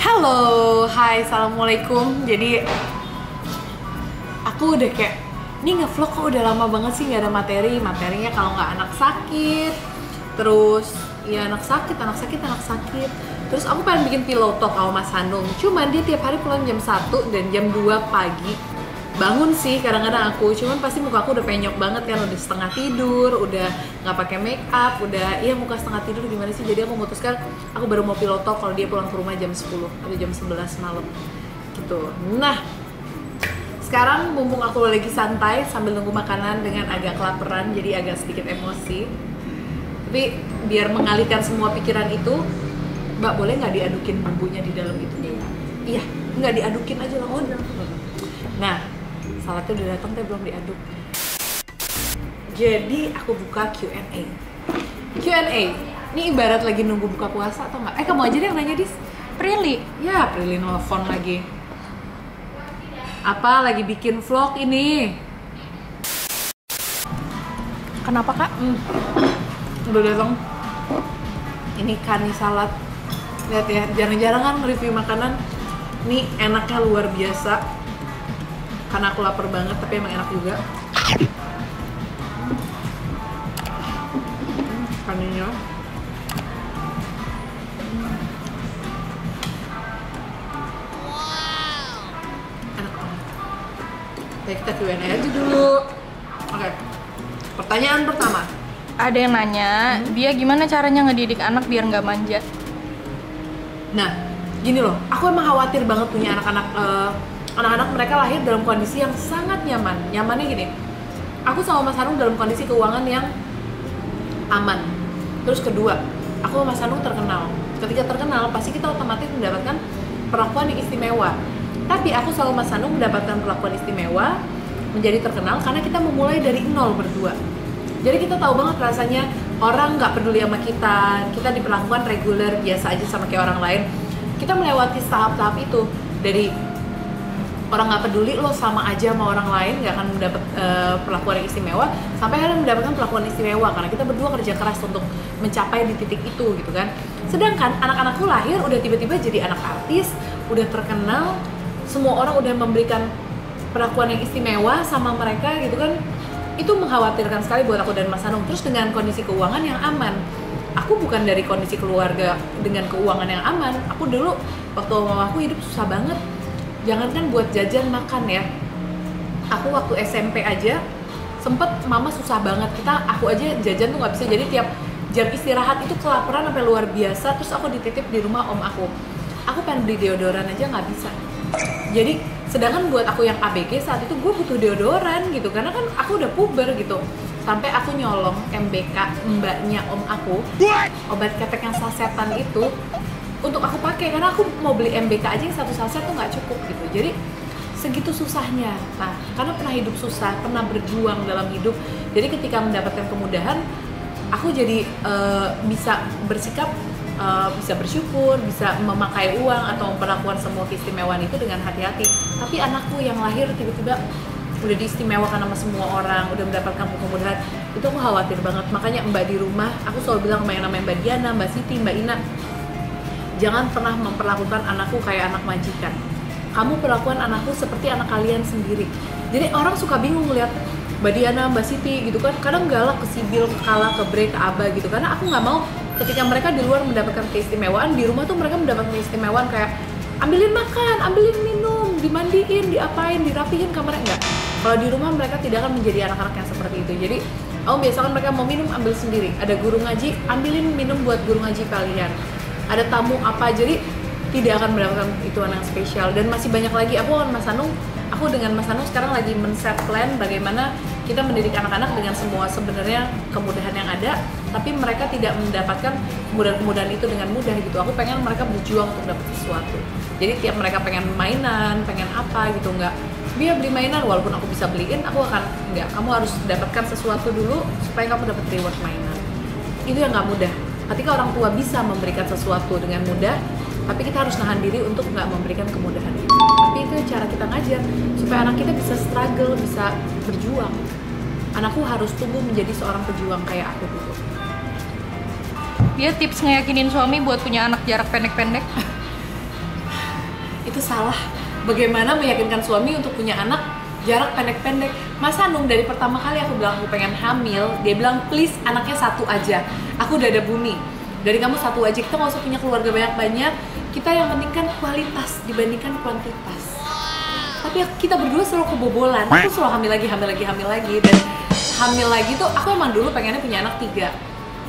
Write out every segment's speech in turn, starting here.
Halo, hai, assalamualaikum. Jadi aku udah kayak ini ngevlog kok udah lama banget sih nggak ada materi. Materinya kalau nggak anak sakit, terus ya anak sakit, anak sakit, anak sakit. Terus aku pengen bikin pillow talk sama Mas Hanung. Cuman dia tiap hari pulang jam 1 dan jam 2 pagi. Bangun sih kadang-kadang aku, cuman pasti muka aku udah penyok banget kan, udah setengah tidur, udah nggak pakai make up, udah iya muka setengah tidur gimana sih? Jadi aku memutuskan aku baru mau pillow talk kalau dia pulang ke rumah jam 10 atau jam 11 malam. Gitu. Nah, sekarang mumpung aku lagi santai sambil nunggu makanan dengan agak kelaparan jadi agak sedikit emosi. Tapi biar mengalihkan semua pikiran itu mbak boleh nggak diadukin bumbunya di dalam itu? Iya. Nggak diadukin aja lah oh nah salatnya udah datang tapi belum diaduk jadi aku buka Q&A Q&A ini ibarat lagi nunggu buka puasa atau nggak eh kamu aja deh yang nanya dis Prilly ya Prilly nelfon lagi apa lagi bikin vlog ini Kenapa kak? Hmm. Udah datang. Ini kani salad. Lihat ya, jarang-jarang kan nge-review makanan. Ini enaknya luar biasa. Karena aku lapar banget, tapi emang enak juga. Hmm, Kaninya. Oke, kita Q&A aja dulu. Oke. Pertanyaan pertama. Ada yang nanya, dia gimana caranya ngedidik anak biar nggak manja? Nah, gini loh, aku emang khawatir banget punya anak-anak eh, anak-anak mereka lahir dalam kondisi yang sangat nyaman. Nyamannya gini, aku sama Mas Hanung dalam kondisi keuangan yang aman. Terus kedua, aku sama Mas Hanung terkenal. Ketika terkenal, pasti kita otomatis mendapatkan perlakuan yang istimewa. Tapi aku sama Mas Hanung mendapatkan perlakuan istimewa menjadi terkenal karena kita memulai dari nol berdua. Jadi kita tahu banget rasanya orang nggak peduli sama kita, kita diperlakukan reguler biasa aja sama kayak orang lain. Kita melewati tahap-tahap itu dari orang nggak peduli lo sama aja sama orang lain nggak akan mendapat eh, perlakuan yang istimewa sampai akhirnya mendapatkan perlakuan istimewa karena kita berdua kerja keras untuk mencapai di titik itu gitu kan. Sedangkan anak-anakku lahir udah tiba-tiba jadi anak artis udah terkenal semua orang udah memberikan perlakuan yang istimewa sama mereka gitu kan. Itu mengkhawatirkan sekali buat aku dan Mas Hanung terus dengan kondisi keuangan yang aman aku bukan dari kondisi keluarga dengan keuangan yang aman. Aku dulu waktu mama aku hidup susah banget jangankan buat jajan makan ya. Aku waktu SMP aja sempet mama susah banget. Kita aku aja jajan tuh nggak bisa. Jadi tiap jam istirahat itu kelaparan sampai luar biasa. Terus aku dititip di rumah om aku. Aku pengen beli deodoran aja nggak bisa. Jadi sedangkan buat aku yang ABG saat itu gue butuh deodoran gitu. Karena kan aku udah puber gitu. Sampai aku nyolong MBK mbaknya om aku. Obat ketek yang sasetan itu untuk aku pakai karena aku mau beli MBK aja yang satu saset tuh nggak cukup gitu. Jadi segitu susahnya. Nah karena pernah hidup susah pernah berjuang dalam hidup jadi ketika mendapatkan kemudahan aku jadi eh, bisa bersikap eh, bisa bersyukur bisa memakai uang atau memperlakukan semua keistimewaan itu dengan hati-hati. Tapi anakku yang lahir tiba-tiba udah diistimewakan sama semua orang udah mendapatkan kemudahan itu aku khawatir banget. Makanya mbak di rumah aku selalu bilang sama yang namanya mbak Diana mbak Siti mbak Ina jangan pernah memperlakukan anakku kayak anak majikan. Kamu perlakukan anakku seperti anak kalian sendiri. Jadi orang suka bingung melihat Mbak Diana, Mbak Siti gitu kan. Kadang galak ke Sibil, ke Kala, ke Bre, ke Aba gitu. Karena aku nggak mau ketika mereka di luar mendapatkan keistimewaan di rumah tuh mereka mendapatkan keistimewaan kayak ambilin makan, ambilin minum, dimandiin, diapain, dirapihin kamarnya enggak. Kalau di rumah mereka tidak akan menjadi anak-anak yang seperti itu. Jadi aku biasakan mereka mau minum ambil sendiri. Ada guru ngaji ambilin minum buat guru ngaji kalian ada tamu apa jadi tidak akan mendapatkan itu yang spesial. Dan masih banyak lagi aku dengan Mas Hanung aku dengan Mas Hanung sekarang lagi men-set plan bagaimana kita mendidik anak-anak dengan semua sebenarnya kemudahan yang ada tapi mereka tidak mendapatkan kemudahan-kemudahan itu dengan mudah gitu. Aku pengen mereka berjuang untuk dapat sesuatu. Jadi tiap mereka pengen mainan pengen apa gitu nggak. Dia beli mainan walaupun aku bisa beliin aku akan nggak. Kamu harus dapatkan sesuatu dulu supaya kamu dapat reward mainan. Itu yang nggak mudah ketika orang tua bisa memberikan sesuatu dengan mudah tapi kita harus nahan diri untuk nggak memberikan kemudahan itu. Tapi itu cara kita ngajar supaya anak kita bisa struggle bisa berjuang. Anakku harus tumbuh menjadi seorang pejuang kayak aku dulu. Dia tips ngeyakinin suami buat punya anak jarak pendek-pendek. itu salah. Bagaimana meyakinkan suami untuk punya anak jarak pendek-pendek? Mas Hanung dari pertama kali aku bilang aku pengen hamil dia bilang please anaknya satu aja aku udah ada bumi. Dari kamu satu aja kita nggak usah punya keluarga banyak-banyak. Kita yang penting kan kualitas dibandingkan kuantitas. Tapi kita berdua selalu kebobolan. Aku selalu hamil lagi hamil lagi hamil lagi. Dan hamil lagi tuh aku emang dulu pengennya punya anak tiga.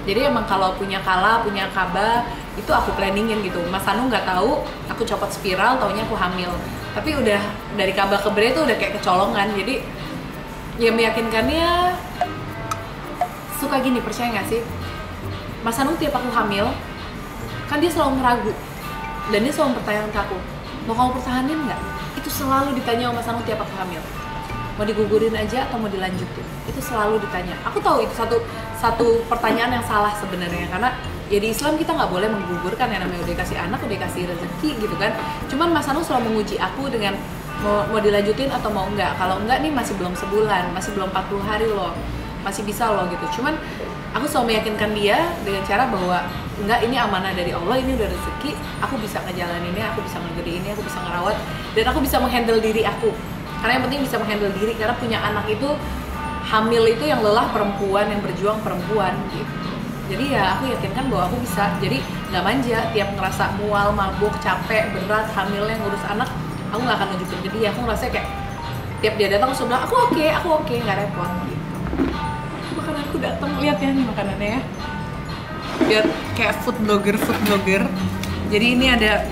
Jadi emang kalau punya kala punya kaba itu aku planningin gitu. Mas Anu nggak tahu aku copot spiral taunya aku hamil. Tapi udah dari kaba ke bre tuh udah kayak kecolongan. Jadi ya meyakinkannya suka gini percaya nggak sih Mas Anu tiap aku hamil kan dia selalu meragu. Dan dia selalu pertanyaan ke aku mau kamu pertahanin nggak? Itu selalu ditanya sama Mas Anu tiap aku hamil. Mau digugurin aja atau mau dilanjutin? Itu selalu ditanya. Aku tahu itu satu satu pertanyaan yang salah sebenarnya karena ya di Islam kita nggak boleh menggugurkan yang namanya udah kasih anak udah kasih rezeki gitu kan. Cuman Mas Anu selalu menguji aku dengan mau mau dilanjutin atau mau enggak kalau enggak nih masih belum sebulan masih belum 40 hari loh masih bisa loh gitu. Cuman aku selalu meyakinkan dia dengan cara bahwa enggak ini amanah dari Allah ini udah rezeki aku bisa ngejalaninnya aku bisa ngegedein aku bisa ngerawat dan aku bisa menghandle diri aku. Karena yang penting bisa menghandle diri karena punya anak itu hamil itu yang lelah perempuan yang berjuang perempuan gitu. Jadi ya aku yakinkan bahwa aku bisa jadi nggak manja tiap ngerasa mual mabuk capek berat hamilnya ngurus anak aku nggak akan nunjukin ke dia. Aku ngerasa kayak tiap dia datang aku bilang aku oke okay, aku oke okay, nggak repot datang lihat ya nih makanannya ya. Biar kayak food blogger food blogger. Jadi ini ada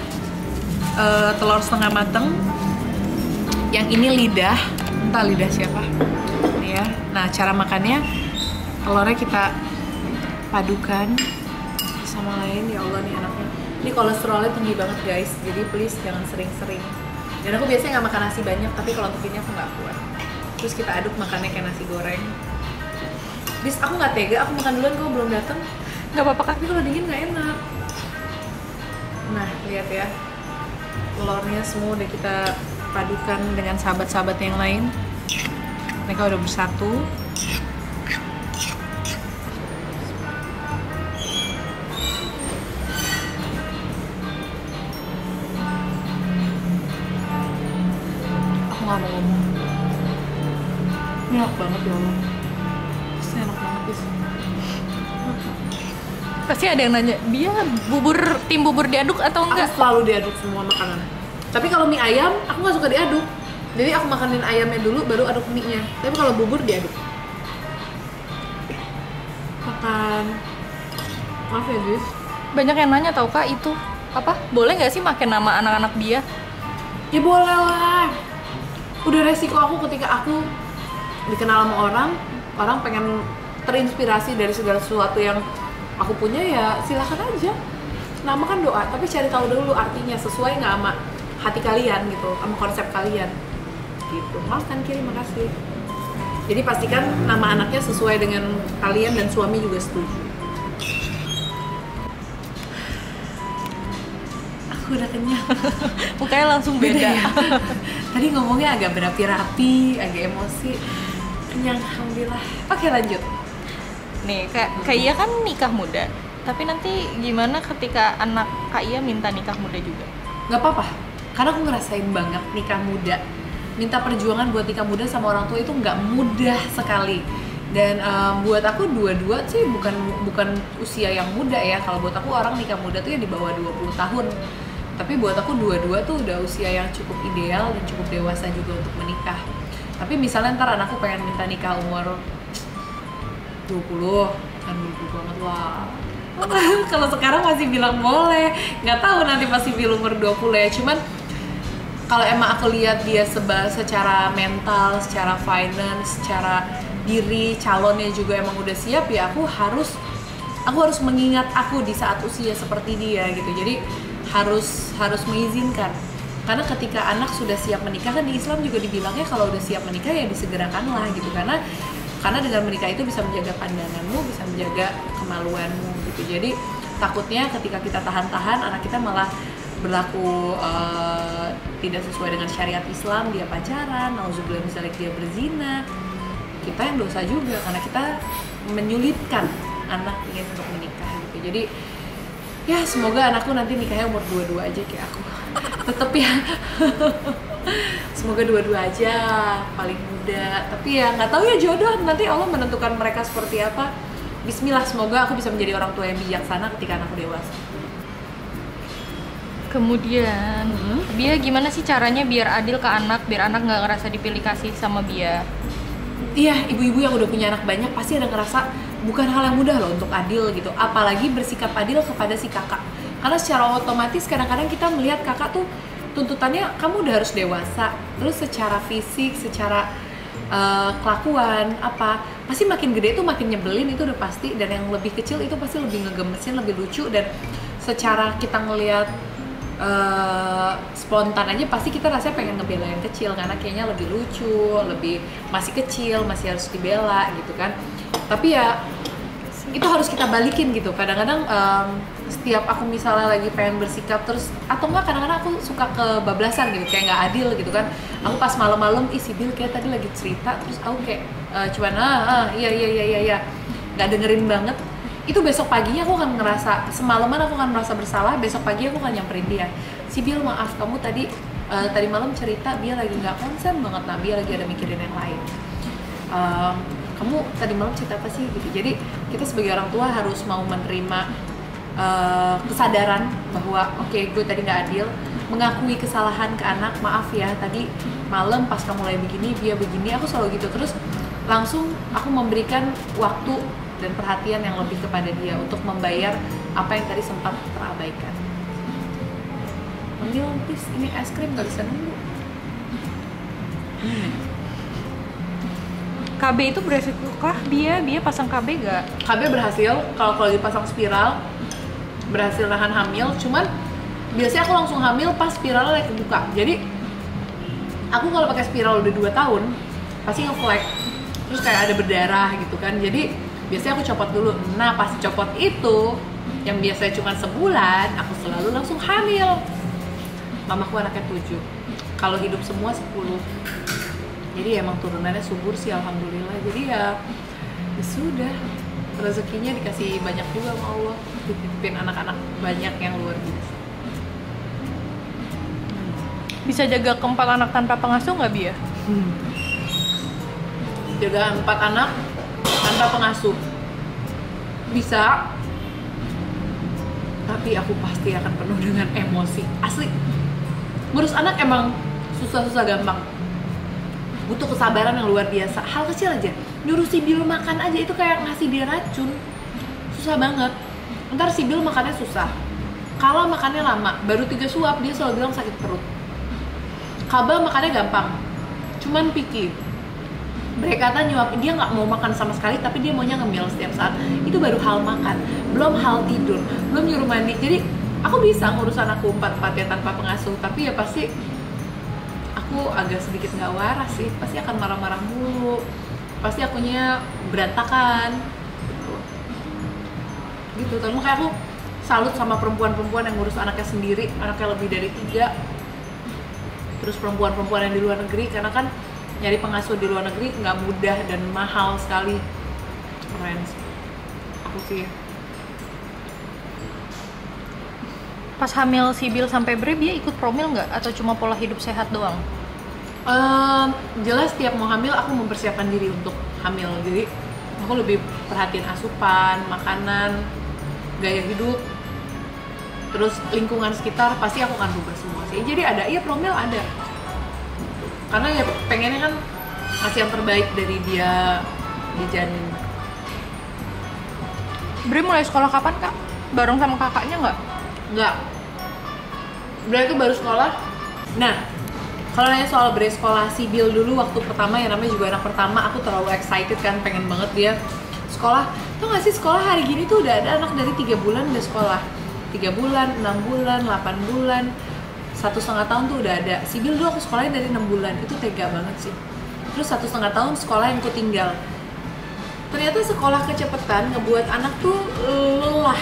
uh, telur setengah mateng. Yang ini lidah. Entah lidah siapa. Ini ya. Nah cara makannya telurnya kita padukan sama lain. Ya Allah nih anaknya. Ini kolesterolnya tinggi banget guys. Jadi please jangan sering-sering. Dan aku biasanya nggak makan nasi banyak tapi kalau untuk ini aku nggak kuat. Terus kita aduk makannya kayak nasi goreng bis aku nggak tega aku makan duluan kok belum datang nggak apa-apa tapi kalau dingin nggak enak. Nah lihat ya. Telurnya semua udah kita padukan dengan sahabat-sahabat yang lain. Mereka udah bersatu. Aku nggak mau ngomong. Enak banget ya Allah Pasti ada yang nanya, dia bubur tim bubur diaduk atau aku enggak? selalu diaduk semua makanan. Tapi kalau mie ayam aku nggak suka diaduk. Jadi aku makanin ayamnya dulu baru aduk mie nya tapi kalau bubur diaduk. Makan. Maaf ya guys Banyak yang nanya tau kak itu. Apa? Boleh nggak sih makin nama anak-anak dia? ya boleh lah. Udah resiko aku ketika aku dikenal sama orang orang pengen terinspirasi dari segala sesuatu yang aku punya ya silahkan aja. Nama kan doa tapi cari tahu dulu artinya sesuai nggak sama hati kalian gitu sama konsep kalian. Gitu. Maaf kan kiri makasih. Jadi pastikan nama anaknya sesuai dengan kalian dan suami juga setuju. Aku udah kenyang. Mukanya langsung beda. Beda. ya? Tadi ngomongnya agak berapi-rapi agak emosi. Kenyang alhamdulillah. Oke lanjut Nih, kak, Kak Iya kan nikah muda. Tapi nanti gimana ketika anak Kak Iya minta nikah muda juga? nggak apa-apa karena aku ngerasain banget nikah muda minta perjuangan buat nikah muda sama orang tua itu nggak mudah sekali dan em, buat aku dua-dua sih bukan bukan usia yang muda ya kalau buat aku orang nikah muda tuh ya di bawah 20 tahun tapi buat aku dua-dua tuh udah usia yang cukup ideal dan cukup dewasa juga untuk menikah tapi misalnya ntar anakku pengen minta nikah umur 20 kan dulu banget lah kalau sekarang masih bilang boleh. Nggak tahu nanti masih bilang umur 20 ya. Cuman kalau emang aku lihat dia seba secara mental, secara finance, secara diri calonnya juga emang udah siap ya aku harus aku harus mengingat aku di saat usia seperti dia gitu. Jadi harus harus mengizinkan. Karena ketika anak sudah siap menikah kan di Islam juga dibilangnya kalau udah siap menikah ya disegerakanlah gitu. Karena karena dengan menikah itu bisa menjaga pandanganmu bisa menjaga kemaluanmu gitu. Jadi takutnya ketika kita tahan-tahan anak kita malah berlaku eh, tidak sesuai dengan syariat Islam dia pacaran nauzubillah misalnya dia berzina. Kita yang dosa juga karena kita menyulitkan anak ingin untuk menikah gitu. Jadi ya semoga anakku nanti nikahnya umur dua-dua aja kayak aku. Tetep ya semoga dua-dua aja paling muda tapi ya nggak tahu ya jodoh nanti Allah menentukan mereka seperti apa Bismillah semoga aku bisa menjadi orang tua yang bijaksana ketika anakku dewasa Kemudian, Hmm. Bia gimana sih caranya biar adil ke anak, biar anak nggak ngerasa dipilih kasih sama Bia? Iya, ibu-ibu yang udah punya anak banyak pasti ada ngerasa bukan hal yang mudah loh untuk adil gitu. Apalagi bersikap adil kepada si kakak. Karena secara otomatis kadang-kadang kita melihat kakak tuh tuntutannya kamu udah harus dewasa. Terus secara fisik, secara eh, kelakuan apa pasti makin gede tuh makin nyebelin itu udah pasti dan yang lebih kecil itu pasti lebih ngegemesin lebih lucu dan secara kita ngelihat eh, spontan aja pasti kita rasanya pengen ngebela yang kecil karena kayaknya lebih lucu, lebih masih kecil, masih harus dibela gitu kan. Tapi ya itu harus kita balikin gitu. Kadang-kadang em, setiap aku misalnya lagi pengen bersikap terus atau enggak kadang-kadang aku suka kebablasan gitu kayak nggak adil gitu kan. Aku pas malam-malam ih si Bill kayak tadi lagi cerita terus aku kayak eh, cuman ah, ah iya iya iya iya iya nggak dengerin banget itu besok paginya aku akan ngerasa semalaman aku akan merasa bersalah besok pagi aku akan nyamperin dia si Bill maaf kamu tadi eh, tadi malam cerita dia lagi nggak konsen banget nah dia lagi ada mikirin yang lain Ehm, kamu tadi malam cerita apa sih gitu jadi kita sebagai orang tua harus mau menerima eh, kesadaran bahwa oke gue tadi nggak adil mengakui kesalahan ke anak maaf ya tadi malam pas kamu mulai begini dia begini aku selalu gitu terus langsung aku memberikan waktu dan perhatian yang lebih kepada dia untuk membayar apa yang tadi sempat terabaikan. Manggil please ini es krim gak bisa nunggu. Hmm. KB itu beresiko kah? Bia? Bia pasang KB gak? KB berhasil. Kalau kalau dipasang spiral berhasil nahan hamil. Cuman biasanya aku langsung hamil pas spiralnya lagi kebuka. Jadi aku kalau pakai spiral udah 2 tahun pasti ngeflag. Terus kayak ada berdarah gitu kan. Jadi biasanya aku copot dulu. Nah pas copot itu yang biasanya cuma sebulan aku selalu langsung hamil. Mamaku anaknya 7 kalau hidup semua 10 jadi emang turunannya subur sih alhamdulillah. Jadi ya, ya sudah. Rezekinya dikasih banyak juga sama Allah. Dititipin anak-anak banyak yang luar biasa. Bisa jaga keempat anak tanpa pengasuh nggak Bia? jaga empat anak tanpa pengasuh. Bisa. Tapi aku pasti akan penuh dengan emosi. Asli. Ngurus anak emang susah-susah gampang butuh kesabaran yang luar biasa. Hal kecil aja. Nyuruh si Bill makan aja itu kayak ngasih dia racun. Susah banget. Ntar si Bill makannya susah. Kalau makannya lama baru tiga suap dia selalu bilang sakit perut. Kaba makannya gampang. Cuman picky mereka kata nyuapin dia nggak mau makan sama sekali tapi dia maunya ngemil setiap saat. Itu baru hal makan. Belum hal tidur. Belum nyuruh mandi. Jadi aku bisa ngurus anakku empat empat ya tanpa pengasuh. Tapi ya pasti aku agak sedikit nggak waras sih. Pasti akan marah-marah mulu. Pasti akunya berantakan. Gitu. Gitu tapi makanya aku salut sama perempuan-perempuan yang ngurus anaknya sendiri anaknya lebih dari tiga. Terus perempuan-perempuan yang di luar negeri karena kan nyari pengasuh di luar negeri nggak mudah dan mahal sekali. Keren aku sih. Pas hamil si Bill sampai bre, Bia ikut promil nggak? Atau cuma pola hidup sehat doang? Ehm, jelas tiap mau hamil aku mempersiapkan diri untuk hamil jadi aku lebih perhatiin asupan makanan gaya hidup terus lingkungan sekitar pasti aku akan rubah semua sih jadi ada iya promil ada karena ya pengennya kan ngasih yang terbaik dari dia di janin Bre mulai sekolah kapan kak? Bareng sama kakaknya nggak? Enggak. Berarti itu baru sekolah. Nah, kalau nanya soal bre sekolah sibil dulu waktu pertama yang namanya juga anak pertama, aku terlalu excited kan, pengen banget dia sekolah. Tau gak sih sekolah hari gini tuh udah ada anak dari tiga bulan udah sekolah. tiga bulan, enam bulan, 8 bulan, satu setengah tahun tuh udah ada. Sibil dulu aku sekolahnya dari enam bulan, itu tega banget sih. Terus satu setengah tahun sekolah yang ku tinggal. Ternyata sekolah kecepatan ngebuat anak tuh lelah,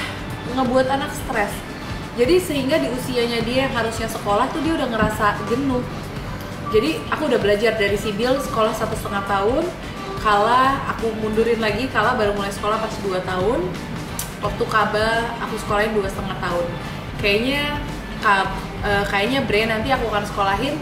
ngebuat anak stres. Jadi sehingga di usianya dia yang harusnya sekolah tuh dia udah ngerasa jenuh. Jadi aku udah belajar dari Sibil sekolah satu setengah tahun, kala aku mundurin lagi, kala baru mulai sekolah pas 2 tahun. Waktu Kaba aku sekolahin dua setengah tahun. Kayaknya ka- eh, kayaknya Bre nanti aku akan sekolahin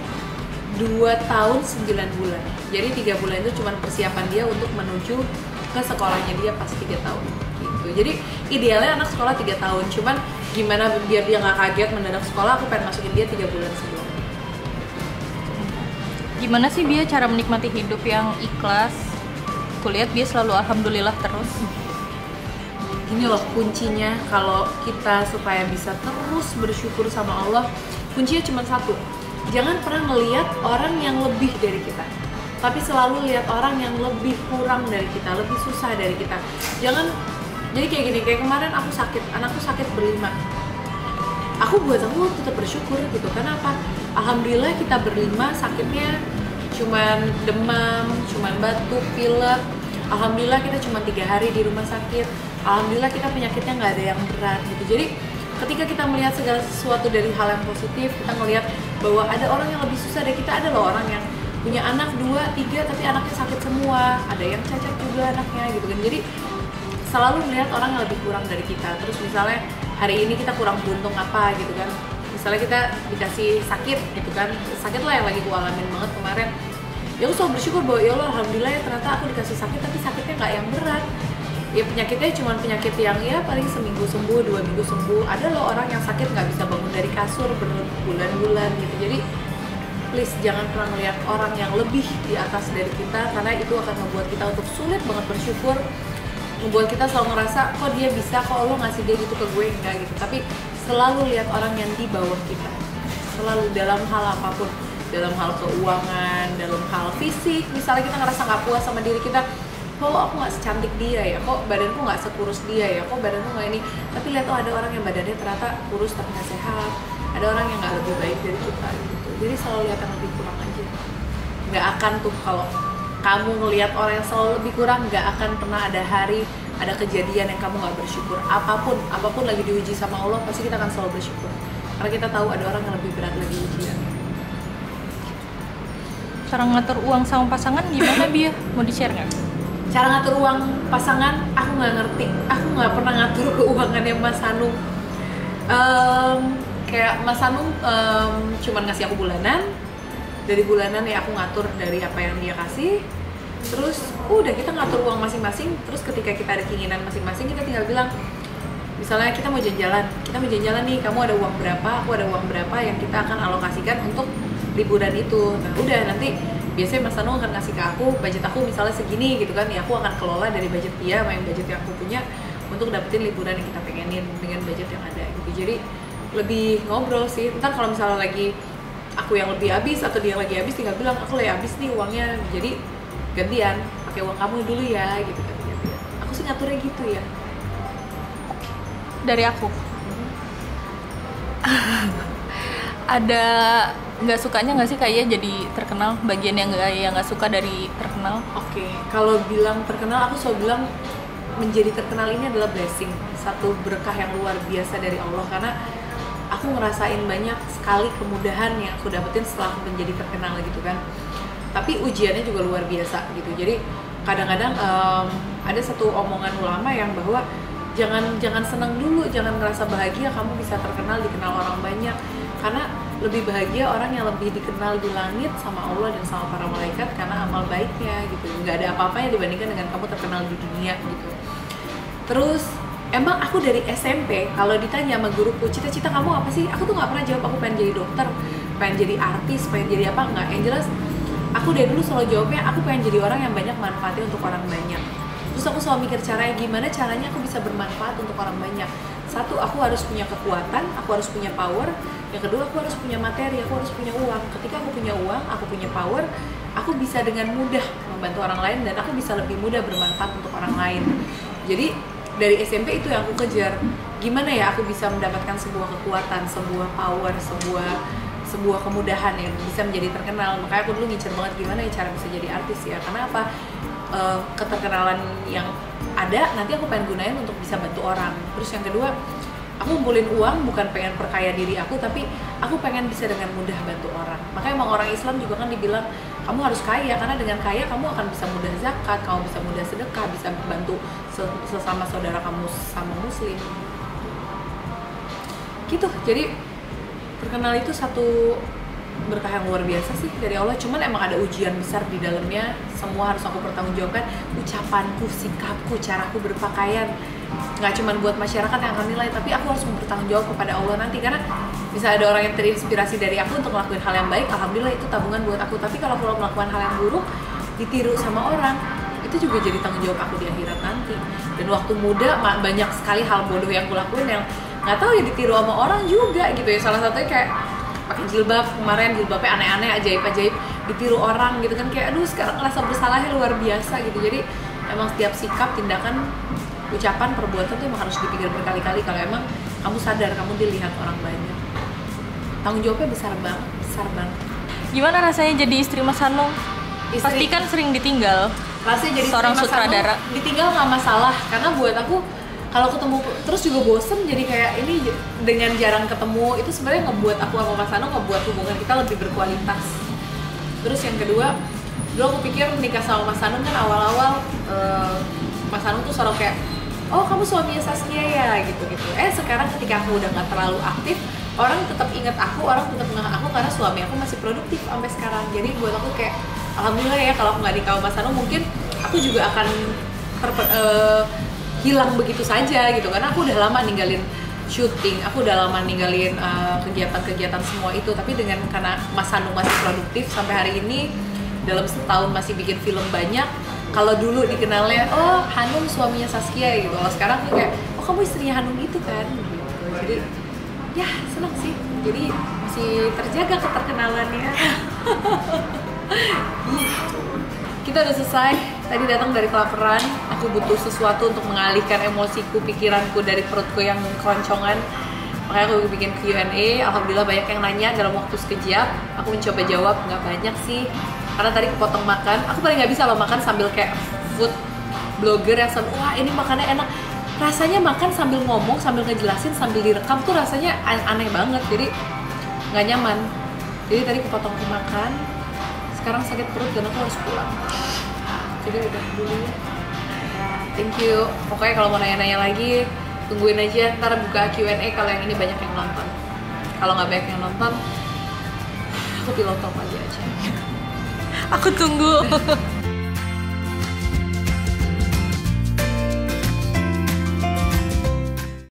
2 tahun 9 bulan. Jadi tiga bulan itu cuma persiapan dia untuk menuju ke sekolahnya dia pas 3 tahun gitu. Jadi idealnya anak sekolah 3 tahun. Cuman gimana biar dia nggak kaget mendadak sekolah aku pengen masukin dia tiga bulan sebelum Gimana sih dia cara menikmati hidup yang ikhlas? Kulihat dia selalu alhamdulillah terus. Ini loh kuncinya kalau kita supaya bisa terus bersyukur sama Allah, kuncinya cuma satu. Jangan pernah melihat orang yang lebih dari kita. Tapi selalu lihat orang yang lebih kurang dari kita, lebih susah dari kita. Jangan jadi kayak gini, kayak kemarin aku sakit, anakku sakit berlima. Aku buat aku tetap bersyukur gitu. Kenapa? Alhamdulillah kita berlima sakitnya cuman demam, cuman batuk, pilek. Alhamdulillah kita cuma tiga hari di rumah sakit. Alhamdulillah kita penyakitnya nggak ada yang berat gitu. Jadi ketika kita melihat segala sesuatu dari hal yang positif, kita melihat bahwa ada orang yang lebih susah dari kita. Ada loh orang yang punya anak dua, tiga, tapi anaknya sakit semua. Ada yang cacat juga anaknya gitu kan. Jadi selalu melihat orang yang lebih kurang dari kita. Terus misalnya hari ini kita kurang beruntung apa gitu kan. Misalnya kita dikasih sakit gitu kan, sakit lah yang lagi gue alamin banget kemarin. Ya aku selalu bersyukur bahwa ya Allah alhamdulillah ya ternyata aku dikasih sakit tapi sakitnya nggak yang berat. Ya penyakitnya cuma penyakit yang ya paling seminggu sembuh, dua minggu sembuh. Ada loh orang yang sakit nggak bisa bangun dari kasur berbulan-bulan gitu. Jadi please jangan pernah melihat orang yang lebih di atas dari kita karena itu akan membuat kita untuk sulit banget bersyukur membuat kita selalu ngerasa kok dia bisa? Kok lo ngasih dia gitu ke gue? Enggak gitu. Tapi selalu lihat orang yang di bawah kita. Selalu dalam hal apa pun. Dalam hal keuangan dalam hal fisik. Misalnya kita ngerasa nggak puas sama diri kita kok aku nggak secantik dia ya? Kok badanku nggak sekurus dia ya? Kok badanku nggak ini? Tapi lihat oh ada orang yang badannya ternyata kurus tapi nggak sehat. Ada orang yang nggak lebih baik dari kita. Gitu. Jadi selalu lihat yang lebih kurang aja. Nggak akan tuh kalau kamu ngelihat orang yang selalu lebih kurang nggak akan pernah ada hari ada kejadian yang kamu nggak bersyukur. Apa pun apa pun lagi diuji sama Allah pasti kita akan selalu bersyukur. Karena kita tahu ada orang yang lebih berat lagi ujian Cara ngatur uang sama pasangan gimana Bia? Mau di-share nggak? cara ngatur uang pasangan aku nggak ngerti. Aku nggak pernah ngatur keuangannya Mas Hanung. Em, kayak Mas Hanung em, cuman ngasih aku bulanan dari bulanan ya aku ngatur dari apa yang dia kasih. Terus udah kita ngatur uang masing-masing. Terus ketika kita ada keinginan masing-masing kita tinggal bilang misalnya kita mau jalan-jalan. Kita mau jalan-jalan nih kamu ada uang berapa aku ada uang berapa yang kita akan alokasikan untuk liburan itu. Nah udah nanti biasanya Mas Tanu akan ngasih ke aku budget aku misalnya segini gitu kan. Ya aku akan kelola dari budget dia yang budget yang aku punya untuk dapetin liburan yang kita pengenin dengan budget yang ada gitu. Jadi lebih ngobrol sih. Ntar kalau misalnya lagi aku yang lebih habis atau dia yang lagi habis tinggal bilang aku lagi habis nih uangnya jadi gantian pakai uang kamu dulu ya gitu kan. Aku sih ngaturnya gitu ya. Dari aku. ada nggak sukanya nggak sih kayak jadi terkenal? Bagian yang nggak yang nggak suka dari terkenal? Oke, kalau bilang terkenal, aku selalu bilang menjadi terkenal ini adalah blessing, satu berkah yang luar biasa dari Allah. Karena aku ngerasain banyak sekali kemudahan yang aku dapetin setelah menjadi terkenal gitu kan. Tapi ujiannya juga luar biasa gitu. Jadi kadang-kadang em, ada satu omongan ulama yang bahwa jangan jangan senang dulu, jangan ngerasa bahagia kamu bisa terkenal dikenal orang banyak karena lebih bahagia orang yang lebih dikenal di langit sama Allah dan sama para malaikat karena amal baiknya gitu nggak ada apa-apanya dibandingkan dengan kamu terkenal di dunia gitu terus emang aku dari SMP kalau ditanya sama guruku cita-cita kamu apa sih? Aku tuh nggak pernah jawab aku pengen jadi dokter pengen jadi artis pengen jadi apa. Nggak. Yang jelas aku dari dulu selalu jawabnya aku pengen jadi orang yang banyak manfaatnya untuk orang banyak. Terus aku selalu mikir caranya gimana caranya aku bisa bermanfaat untuk orang banyak. Satu aku harus punya kekuatan aku harus punya power. Yang kedua aku harus punya materi aku harus punya uang. Ketika aku punya uang aku punya power aku bisa dengan mudah membantu orang lain dan aku bisa lebih mudah bermanfaat untuk orang lain. Jadi dari SMP itu yang aku kejar. Gimana ya aku bisa mendapatkan sebuah kekuatan sebuah power sebuah sebuah kemudahan yang bisa menjadi terkenal? Makanya aku dulu ngincer banget gimana ya cara bisa jadi artis ya. Karena apa? Eh, keterkenalan yang ada nanti aku pengen gunain untuk bisa bantu orang. Terus yang kedua aku ngumpulin uang bukan pengen perkaya diri aku tapi aku pengen bisa dengan mudah bantu orang. Makanya emang orang Islam juga kan dibilang kamu harus kaya karena dengan kaya kamu akan bisa mudah zakat kamu bisa mudah sedekah bisa bantu se- sesama saudara kamu sama muslim. Gitu. Jadi terkenal itu satu berkah yang luar biasa sih dari Allah. Cuman emang ada ujian besar di dalamnya. Semua harus aku pertanggungjawabkan. Ucapanku sikapku caraku berpakaian nggak cuman buat masyarakat yang akan nilai tapi aku harus bertanggung jawab kepada Allah nanti. Karena bisa ada orang yang terinspirasi dari aku untuk melakukan hal yang baik alhamdulillah itu tabungan buat aku. Tapi kalau aku melakukan hal yang buruk ditiru sama orang itu juga jadi tanggung jawab aku di akhirat nanti. Dan waktu muda banyak sekali hal bodoh yang aku lakuin yang nggak tahu ya ditiru sama orang juga gitu ya. Salah satunya kayak pakai jilbab kemarin jilbabnya aneh-aneh ajaib-ajaib ditiru orang gitu kan. Kayak aduh sekarang rasa bersalahnya luar biasa gitu. Jadi emang setiap sikap tindakan ucapan perbuatan tuh emang harus dipikir berkali-kali kalau emang kamu sadar kamu dilihat orang banyak tanggung jawabnya besar banget besar banget Gimana rasanya jadi istri Mas Hanung? Istri- Pasti kan sering ditinggal. rasanya jadi Seorang istri Mas Hanung, sutradara. ditinggal nggak masalah karena buat aku kalau ketemu terus juga bosen jadi kayak ini dengan jarang ketemu itu sebenarnya ngebuat aku sama Mas Hanung ngebuat hubungan kita lebih berkualitas terus yang kedua dulu aku pikir nikah sama Mas Hanung kan awal-awal eh, Mas Hanung tuh selalu kayak oh kamu suaminya Saskia ya? Gitu gitu eh sekarang ketika aku udah nggak terlalu aktif orang tetap ingat aku orang tetap ngeh aku karena suami aku masih produktif sampai sekarang. Jadi buat aku kayak alhamdulillah ya kalau aku nggak nikah sama mungkin aku juga akan eh, hilang begitu saja gitu. Karena aku udah lama ninggalin syuting aku udah lama ninggalin uh, kegiatan-kegiatan semua itu. Tapi dengan karena Mas Hanung masih produktif sampai hari ini dalam setahun masih bikin film banyak kalau dulu dikenalnya oh Hanung suaminya Saskia gitu. Kalau sekarang tuh kayak oh kamu istrinya Hanung itu kan. Jadi ya senang sih. Jadi masih terjaga keterkenalannya. Kita udah selesai. Tadi datang dari kelaparan. Aku butuh sesuatu untuk mengalihkan emosiku pikiranku dari perutku yang keroncongan. Makanya aku bikin Q&A alhamdulillah banyak yang nanya dalam waktu sekejap. Aku mencoba jawab. Nggak banyak sih karena tadi kepotong makan aku paling nggak bisa loh makan sambil kayak food blogger yang sambil wah ini makannya enak. Rasanya makan sambil ngomong sambil ngejelasin sambil direkam tuh rasanya an- aneh banget. Jadi nggak nyaman. Jadi tadi kepotong makan sekarang sakit perut dan aku harus pulang. Jadi udah dulu ya. Thank you. Pokoknya kalau mau nanya-nanya lagi tungguin aja. Ntar buka Q&A kalau yang ini banyak yang nonton. Kalau nggak banyak yang nonton aku pilot top aja aja Aku tunggu.